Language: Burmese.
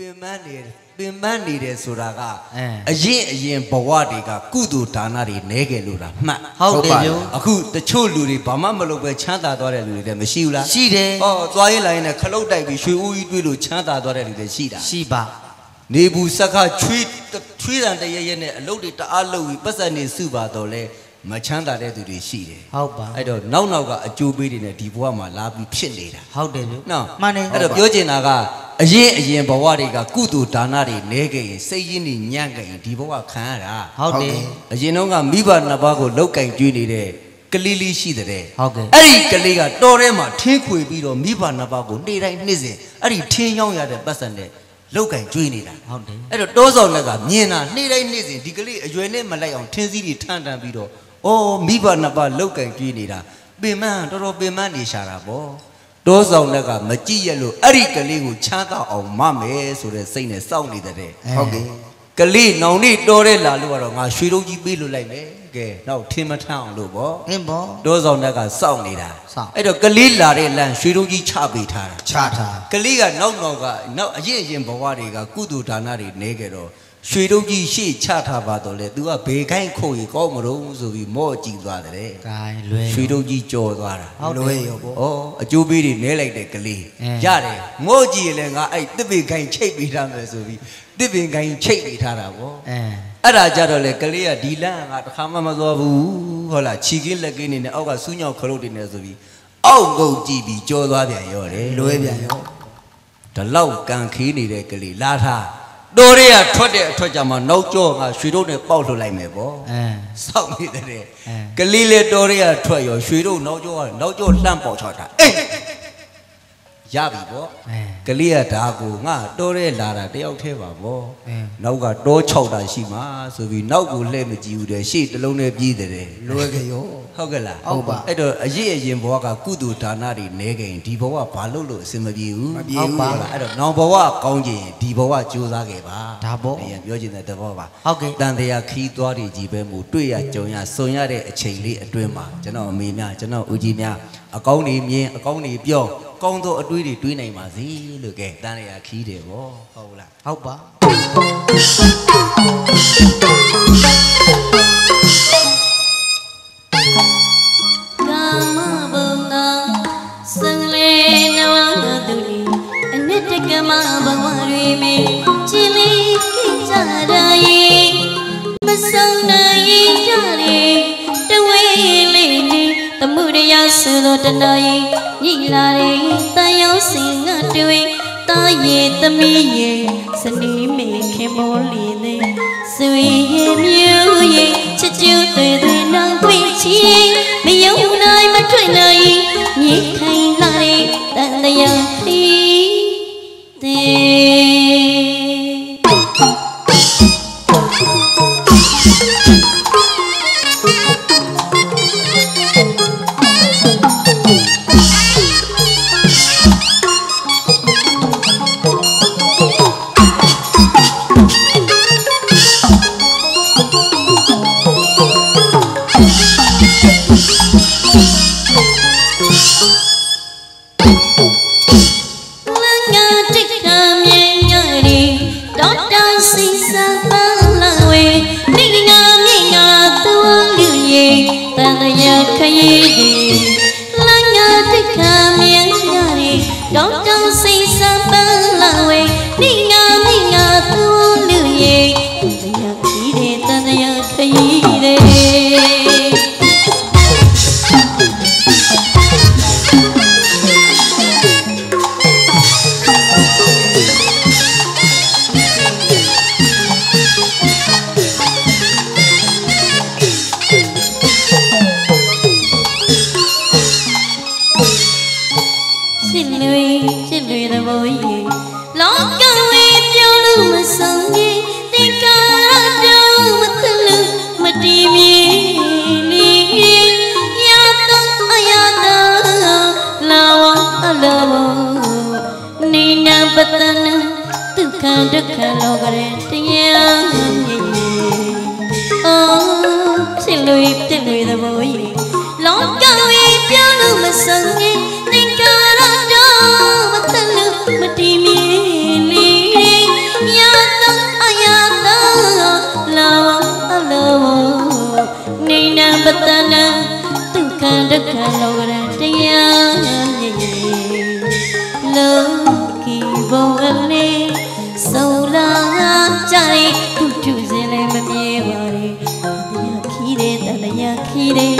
ပင်ပန်းနေပင်ပန်းနေတယ်ဆိုတာကအဲအရင်အရင်ဘဝတွေကကုသိုလ်ဒါနတွေနဲခဲ့လို့လားမှတ်ဟုတ်တယ်ဗျို့အခုတချို့လူတွေဘာမှမလုပ်ပဲချမ်းသာသွားတဲ့လူတွေလည်းမရှိဘူးလားရှိတယ်ဟောသွားရင်လာရင်လည်းခလုတ်တိုက်ပြီးရွှေဦးကြီးတွေ့လို့ချမ်းသာသွားတဲ့လူတွေရှိတာရှိပါနေဘူးစက္ခချွေးချွေးတန်တရရဲနဲ့အလုတ်တွေတအားလုပ်ပြီးပတ်စံနေစုပါတော့လဲ မချမ်းသာတဲ့သူတွေရှိတယ်ဟုတ်ပါအဲ့တော့နောက်နောက်ကအကျိုးပေးတွေနဲ့ဒီဘဝမှာလာပြီးဖြစ်နေတာဟုတ်တယ်ဗျို့နော်မှန်တယ်အဲ့တော့ပြောချင်တာကအရင်အရင်ဘဝတွေကကုသိုလ်ဒါနတွေနဲခဲ့ရင်စိတ်ရင်းတွေညံ့ခဲ့ရင်ဒီဘဝခံရတာဟုတ်တယ်အရင်တော့ကမိဘနှစ်ပါးကိုလောက်ကင်ကျွေးနေတဲ့ကလေးလေးရှိတဲ့ဟုတ်ကဲ့အဲ့ဒီကလေးကတော်ထဲမှာထင်းခွေပြီးတော့မိဘနှစ်ပါးကိုနေ့တိုင်းနေ့စဉ်အဲ့ဒီထင်းရောက်ရတဲ့ပတ်စံနဲ့လောက်ကင်ကျွေးနေတာဟုတ်တယ်အဲ့တော့တောဆောင်လက်ကမြင်တာနေ့တိုင်းနေ့စဉ်ဒီကလေးအရွယ်နဲ့မလိုက်အောင်ထင်းစည်းတွေထန်တန်ပြီးတော့ အော်မိဘနှစ်ပါးလောက်ကင်ကျွေးနေတာပင်မတော်တော်ပင်မနေရှာတာပေါ့တောဆောင်လက်ကမကြည့်ရလို့အဲ့ဒီကလေးကိုချမ်းသာအောင်မမယ်ဆိုတဲ့စိတ်နဲ့စောင့်နေတဲ့တဲ့ဟုတ်ကဲ့ကလေးနောင်နေ့တော်တဲ့လာလို့ကတော့ငါရွှေတုံးကြီးပေးလို့လိုက်မယ်ကဲနောက်ထင်းမထမ်းအောင်လို့ပေါ့အင်းဘောတောဆောင်လက်ကစောင့်နေတာစောင့်အဲ့တော့ကလေးလာတဲ့လမ်းရွှေတုံးကြီးချပေးထားတာချထားကလေးကနောက်နောက်ကနောက်အရင်အရင်ဘဝတွေကကုသိုလ်ဒါနတွေနေကြတော့ရွှေတုံးကြီးရှေ့ချထားပါတော့လေ तू ကဘေခိုင်းခုတ်ရီကောင်းမလို့ဆိုပြီးမော့ကြည့်သွားတယ်ဂိုင်းလွဲရွှေတုံးကြီးကြော်သွားတာဟုတ်တယ်လွဲရောပေါ့ဩအကျိုးပေးတွေနဲလိုက်တဲ့ကလေးအင်းရတယ်မော့ကြည့်ရင်လည်းငါအဲ့တစ်ပင်ခိုင်းချိတ်ပေးထားမယ်ဆိုပြီးတစ်ပင်ခိုင်းချိတ်ပေးထားတာဗောအဲ အဲ့ဒါကြတော့လေကလေးကဒီလန့်ကတစ်ခါမှမသွားဘူးဟုတ်လားခြီကင်းလက်ကင်းနေနဲ့အောက်ကစူးညောင်ခလုတ်တွေနဲ့ဆိုပြီးအောက်ငုတ်ကြည့်ပြီးကြောသွားပြန်ရောတယ်လွဲပြန်ရောဒီလောက်ကန်ခီးနေတဲ့ကလေးလာထားတော်ရဲကထွက်တဲ့အထွက်ကြမှာနောက်ကျောကရွှေတို့နဲ့ပေါက်လှလိုက်မယ်ပေါ့အဲစောက်နေတဲ့တဲ့အဲကလေးလေတော်ရဲကထွက်ရောရွှေတို့နောက်ကျောကနောက်ကျောလှမ်းပေါက်ချတာအေး ရပြီပေါ့အဲကလေးကဒါကိုငါတော်ရဲလာတာတယောက်တည်းပါပေါ့အဲနောက်ကတော6တာရှိမှာဆိုပြီးနောက်ကိုလှည့်မကြည့်ဘူးတဲ့ရှေ့တစ်လုံးနဲ့ပြေးတယ်တဲ့လွဲကြရောဟုတ်ကဲ့လားဟုတ်ပါအဲ့တော့အရေးအရင်ဘဝကကုသိုလ်ဒါနတွေနဲခဲ့ရင်ဒီဘဝဘာလို့လို့အဆင်မပြေဘူးမပြေဘူးဟုတ်ပါလားအဲ့တော့နောင်ဘဝကောင်းချင်ရင်ဒီဘဝကြိုးစားခဲ့ပါဒါပေါ့အရင်ပြောချင်တဲ့သဘောပါဟုတ်ကဲ့တန်တရားခီးသွားတွေကြီးပဲမူတွေ့ရကြုံရစုံရတဲ့အချိန်လေးအတွင်းမှာကျွန်တော်အမေများကျွန်တော်ဦးကြီးများအကောင်းတွေမြင်အကောင်းတွေပြော ကောင်းသောအတွေးတွေတွေးနိုင်ပါစေလို့ကဲတန်တရားခီးတယ်ဗောဟုတ်လားဟုတ်ပါကာမဘုံသာစံလေနဝငါသူလီအနှစ်တကမဘဝတွေမေချီလေးခိကြရာယေမဆောင်နိုင်ကြလေတဝေးလေးနေသမှုတရားဆူသောတနာ ယေညိလာတဲ့တန်ရောစင်ငါတွေတာယေသမီးယေစနီးမေခင်မောလီနေဆွေယေမြူယေချစ်ကျူတွေ န်တ ချစ်လွေချစ်လွေသဘောကြီးလောကဝေပြောလို့မဆုံးကြီးတင်ကာရတော့မသလူမတီးမြေလီရတော့အရတော့လာဝအလောနိနာပတနာဒုက္ခဒုက္ခလောကရဲ့တရားမြင်အော်ချစ်လွေချစ်လွေသဘောကြီးလောကဝေပြောလို့မဆုံးကြီး တရားမြည်လောကီဘဝလေးဆုံလာကြတဲ့တူတူစင်လည်းမမြဲပါနဲ့တရားခီးတဲ့တရားခီးတဲ့